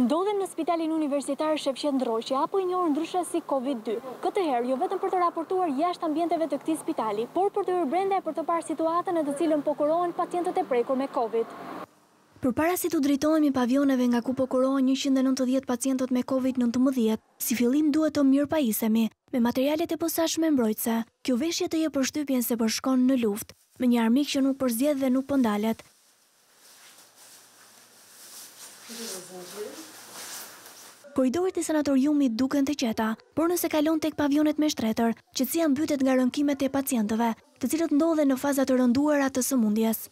Ndodhem në Spitalin Universitar Shefqet Ndroqi, apo i njohur ndryshe si Covid dy. Këtë herë, jo vetëm për të raportuar jashtë ambienteve të këtij spitali, por për të hyrë brenda e për të parë situatën në të cilën po kurohen pacientët e prekur me Covid. Përpara se t'u drejtohemi pavioneve nga ku po kurohen njëqind e nëntëdhjetë pacientët me Covid nëntëmbëdhjetë, si fillim duhet të mirëpajisemi me materialet e posaçme mbrojtëse. Kjo veshje të jep përshtypjen se po shkon në luftë, me një armik që nuk përzgjedh dhe nuk po ndalet. Korridoret e sanatoriumit duken të qeta, por nëse kalon tek pavionet me shtretër, qetësia mbytet nga rënkimet e pacientëve, të cilët ndodhen në faza të rënduara të sëmundjes.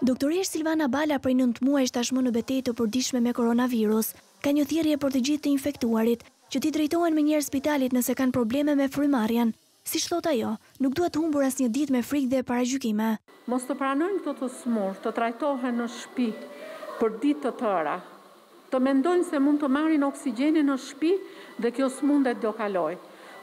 Doktoreshë Silvana Bala prej nëntë muajsh tashmë në betejë të përditshme me koronavirus, ka një thirrje për të gjithë të infektuarit, që t'i drejtohen menjëherë spitalit nëse kanë probleme me frymëmarrjen. Siç thotë ajo, nuk duhet humbur asnjë ditë me frikë dhe paragjykime. Mos të pranojnë këto të sëmurë të trajtohen në shpi për ditë të tëra. Të mendojnë se mund të marrin oksigjenin në shpi dhe kjo sëmundje do kalojë.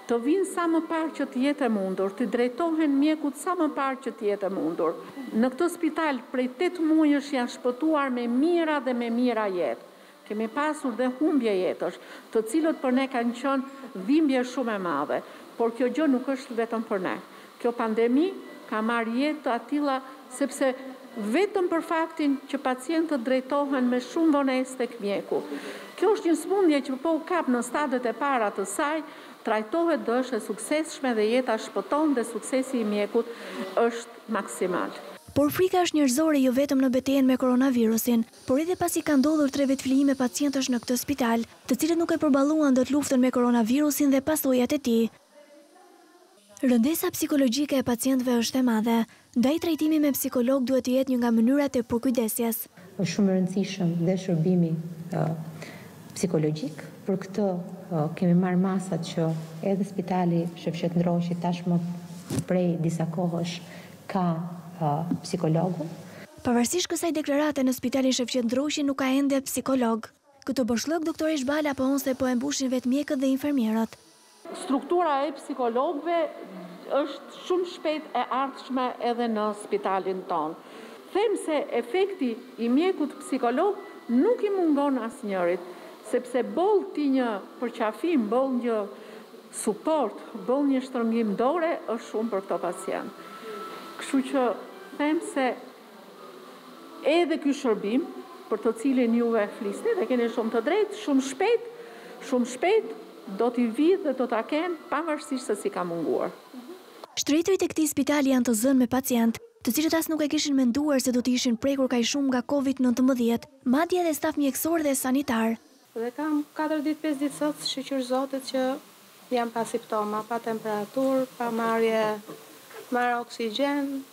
Të vijnë sa më parë që të jetë e mundur, t'i drejtohen mjekut sa më parë që të jetë e mundur. Në këtë spital prej tetë muajësh janë shpëtuar me mijëra dhe me mijëra jetë. Kemi pasur dhe humbje jetësh, të cilët për ne kanë qenë dhimbje shumë e madhe, por kjo gjë nuk është vetëm për ne. Kjo pandemi ka marrë jetë atilla sepse vetëm për faktin që pacientët drejtohen me shumë vonesë tek mjeku. Kjo është një sëmundje që po u kap në stadet e para të saj, trajtohet dhe është e suksesshme dhe jeta shpëton dhe suksesi i mjekut është maksimal. Por frika është njerëzore jo vetëm në betejën me koronavirusin. Por edhe pasi ka ndodhur tre vetëflijime pacientësh në këtë spital, të cilët nuk e përballuan dot luftën me koronavirusin dhe pasojat e tij, rëndesa psikologjike e pacientëve është e madhe, ndaj trajtimi me psikolog duhet të jetë një nga mënyrat e përkujdesjes. Është shumë i rëndësishëm dhe shërbimi psikologjik. Për këtë kemi marrë masat që edhe Spitali Shefqet Ndroqi tashmë prej disa kohësh Ka psikologun. Pavarësisht kësaj deklarate në spitalin Shefqet Ndroqi nuk ka ende psikolog. Këtë boshllëk doktoreshë Bala pohon se po e mbushin vetë mjekët dhe infermierët. Struktura e psikologëve është shumë shpejt e ardhshme edhe në spitalin tonë. Them se efekti i mjekut psikolog nuk i mungon asnjërit, sepse boll ti një përqafim, boll një Suport, boll një shtrëngim dore është shumë për këto pacientë. Kështu që them se edhe ky shërbim, për të cilin juve flisni dhe keni shumë të drejtë, shumë shpejt, shumë shpejt do t'i vijë dhe do ta kenë pavarësisht se si ka munguar. Shtretërit e këtij spitali janë të zënë me pacientë, të cilët as nuk e kishin menduar se do të ishin prekur kaq shumë nga Covid nëntëmbëdhjetë, madje edhe staf mjekësor dhe sanitar. Dhe kam katër ditë pesë ditë sot shyqyr zotit që jam pa siptoma, pa temperaturë, pa marrje, marr oksigjen,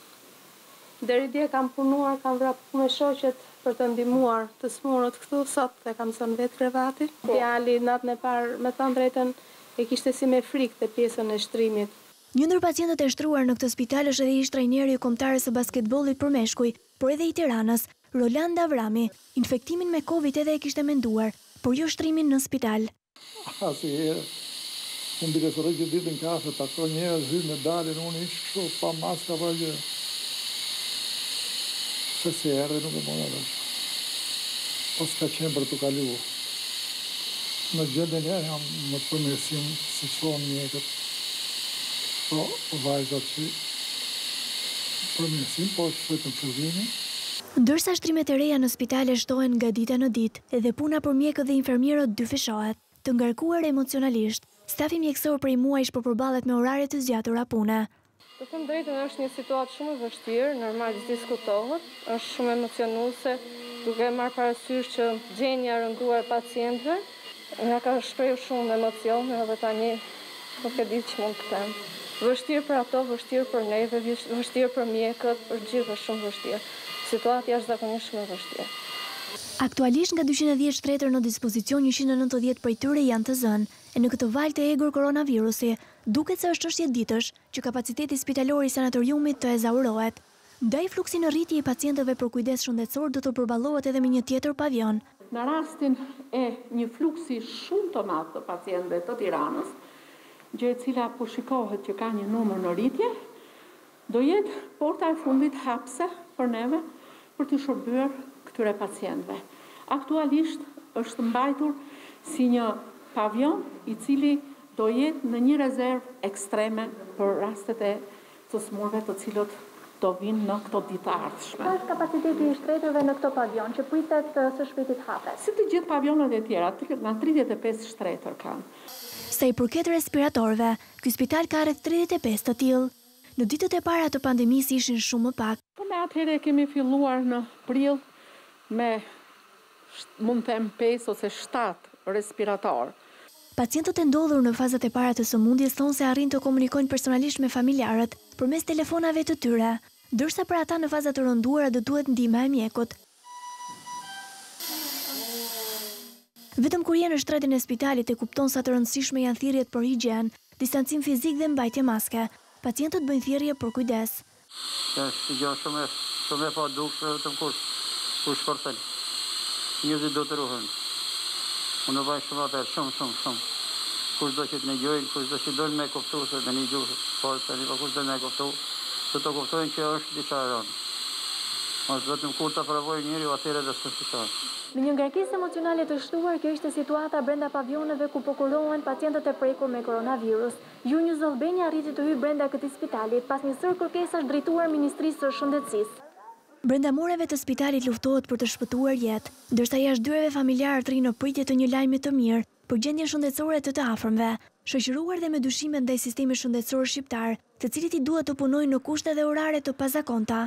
deri dje kam punuar kam vrapu me shoqet për të ndihmuar të sëmurët këtu, sot e kam zënë vetë krevatin, djali natën e parë me thënë drejtën e kishte si me frikë te pjesën e shtrimit. Një ndër pacientët e shtruar në këtë spital është edhe ish-trajneri i Kombëtares së Basketbollit për meshkuj, por edhe i Tiranës, Roland Avrami, infektimin me Covid edhe e kishte menduar, por jo shtrimin në spital. Asnjëherë. Unë biles rri gjithë ditën kafe, takoj njerëz, hyj me dalin, unë hiq kështu, pa maska, pa gjë. Se si erdhi nuk e mora vesh. Po s'ka qenë për t'u kalu. Në gjendjen e jam në përmirësim, siç thonë mjekët. Po vajzat që përmirësim, por është vetëm fillimi. Ndërsa shtrimet e reja në spitale shtohen nga dita në ditë dhe puna për mjekët dhe infermierët dyfishohet, të ngarkuar emocionalisht, stafi mjekësor prej muajsh po përballet me orare të zgjatura pune. Të them drejtën është një situatë shumë e vështirë, normal diskutohet, është shumë emocionuese duke marrë parasysh që gjendja e rënduar e pacientëve, Na ka shprehur shumë emocione edhe tani nuk e di ç'mund të them. Vështirë për ato, vështirë për neve, vështirë për mjekët, për të gjithë është shumë vështirë. Situatë jashtëzakonisht shumë e vështirë. Aktualisht nga dyqind e dhjetë shtretër në dispozicion njëqind e nëntëdhjetë prej tyre janë të zënë e në këtë valë të egër koronavirusi duket se është çështje ditësh që kapaciteti spitalor i sanatoriumit të ezaurohet. Ndaj fluksi në rritje i pacientëve për kujdes shëndetësor do të përballohet edhe me një tjetër pavion. Në rastin e një fluksi shumë të madh të pacientëve të Tiranës, gjë e cila po shikohet që ka një numër në rritje, do jetë porta e fundit hapëse për neve për t'i shërbyer këtyre pacientëve. Aktualisht është mbajtur si një pavion i cili do jetë në një rezervë ekstreme për rastet e të sëmurëve të cilët do vijnë në këto ditë të ardhshme. Sa është kapaciteti i shtretërve në këtë pavion, që pritet së shpejti të hapet? Si të gjithë pavionet e tjera, nga tridhjetë e pesë shtretër kanë. Sa i përket respiratorëve, ky spital ka rreth tridhjetë e pesë të tillë. Në ditët e para të pandemisë ishin shumë më pak. Po ne atëherë e kemi filluar në prill me mund të them pesë ose shtatë respiratorë. Pacientët e ndodhur në fazat e para të sëmundjes thonë se arrijnë të komunikojnë personalisht me familjarët përmes telefonave të tyre, ndërsa për ata në faza të rënduara do duhet ndihma e mjekut. Vetëm kur je në shtratin e spitalit e kupton sa të rëndësishme janë thirrjet për higjienë, distancim fizik dhe mbajtje maske. Pacientët bëjnë thirrje për kujdes. Është një gjë shumë e shumë e padukshme vetëm kur kur shpërthen. Njerëzit do të ruhen. Unë bëj shumë apel, shumë, shumë, shumë. Kush do që të dëgjojë, kush do që don me kuptu, se me një gjuhë, po të një, po kush do me kuptu, do të kuptojë që është diçka e rëndë. Mos vetëm kur ta provojë njëri, o atyre dhe së fitonë. Me një ngarkesë emocionale të shtuar, kjo ishte situata brenda pavioneve ku po kurohen pacientët e prekur me koronavirus. Euronews Albania arriti të hyjë brenda këtij spitali, pas një sërë kërkesash drejtuar Ministrisë së Shëndetësisë. Brenda mureve të spitalit luftohet për të shpëtuar jetë, ndërsa jashtë dyreve familjarët rrinë në pritje të një lajmi të mirë për gjendjen shëndetësore të të afërmve, shoqëruar dhe me dyshimet ndaj sistemit shëndetësor shqiptar, të cilit i duhet të punojë në kushte dhe orare të pazakonta.